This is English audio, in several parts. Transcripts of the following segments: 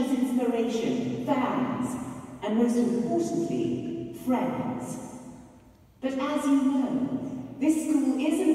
as inspiration, fans, and most importantly, friends. But as you know, this school is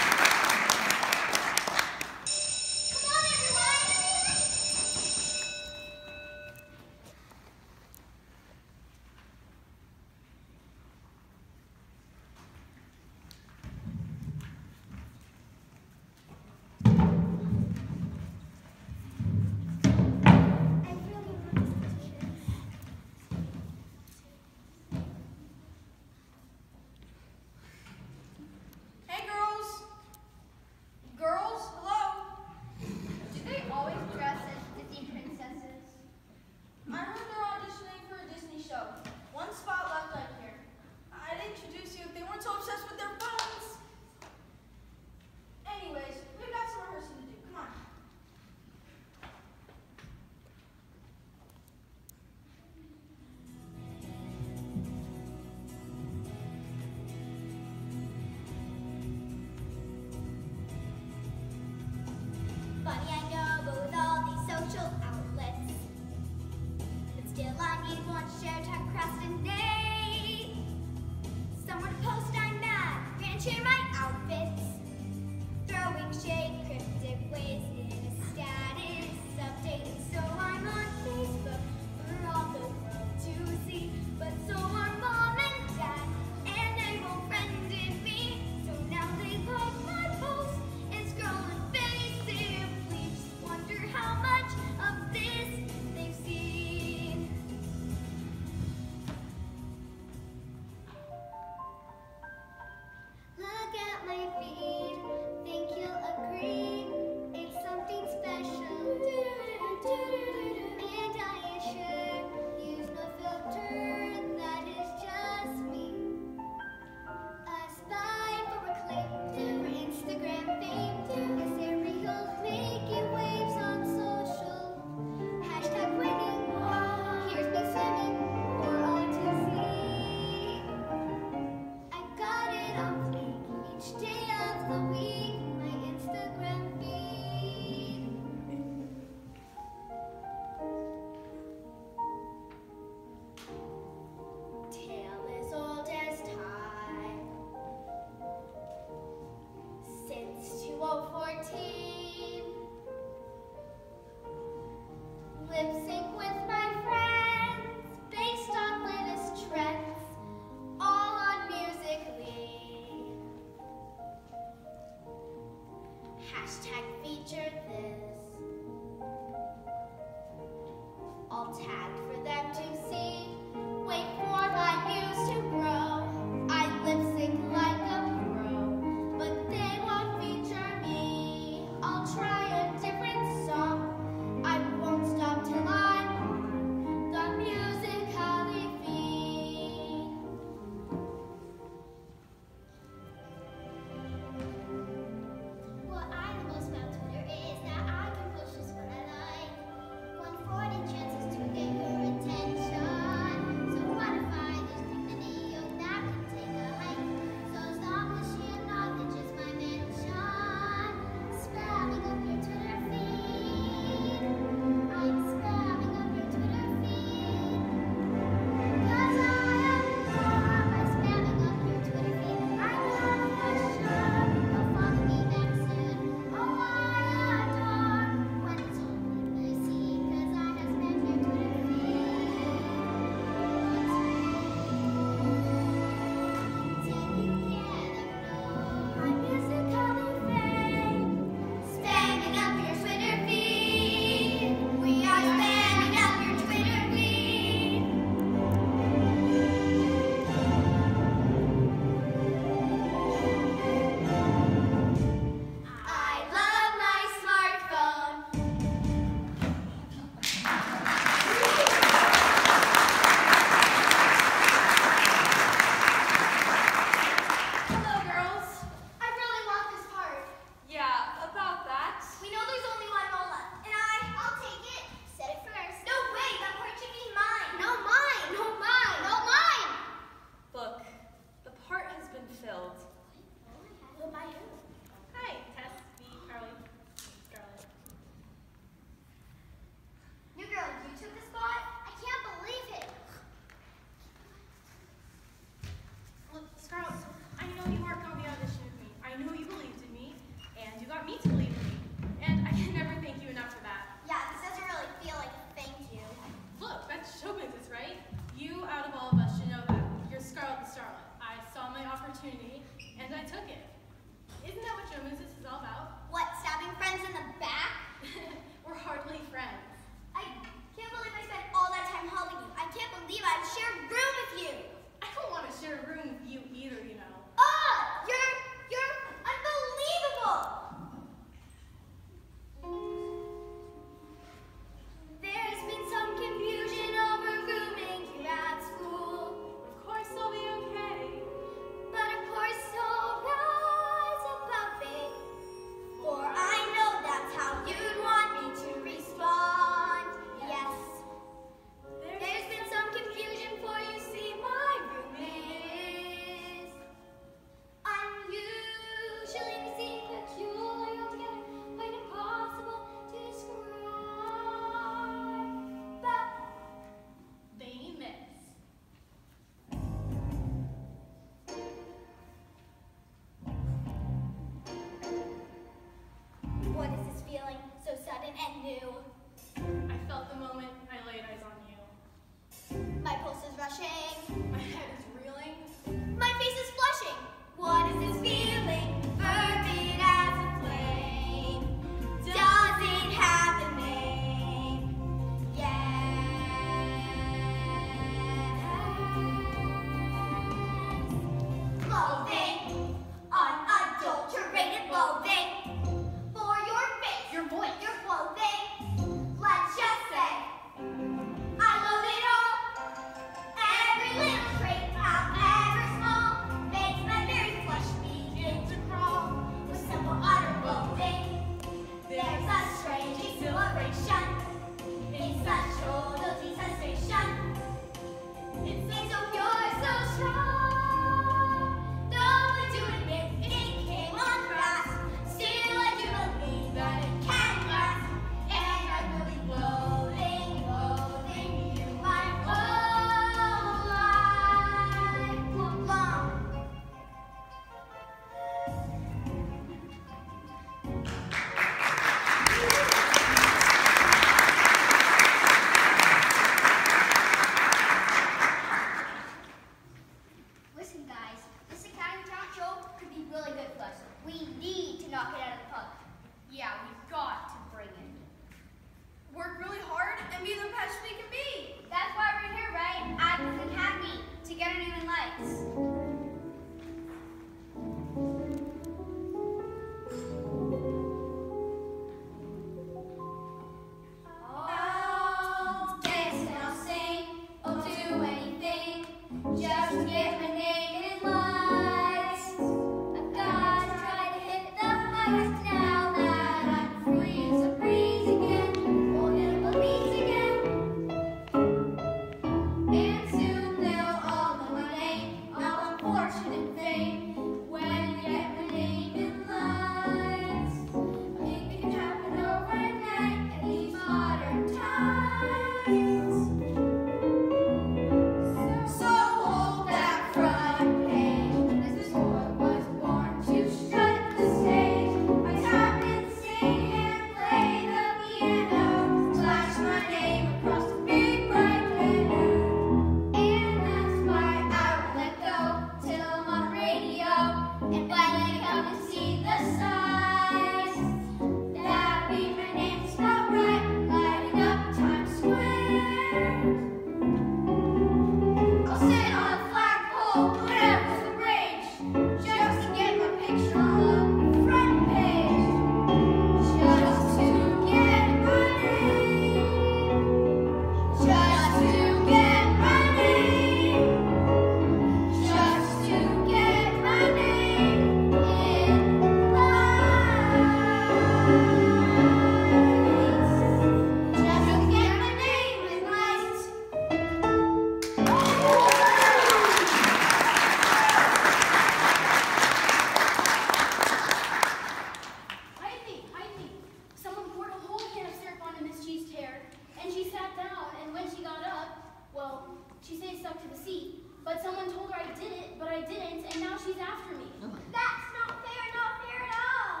down, and when she got up, well, she stayed stuck to the seat, but someone told her I did it, but I didn't, and now she's after me. Oh That's not fair, not fair at all.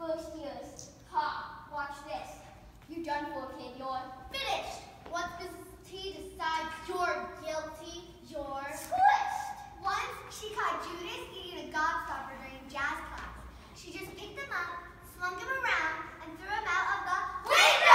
Folks, dears, ha, watch this. You're done for, kid, you're finished. Once Mrs. T decides you're guilty, you're squished. Once she caught Judas eating a gobstopper during jazz class. She just picked him up, slung him around, and threw him out of the window!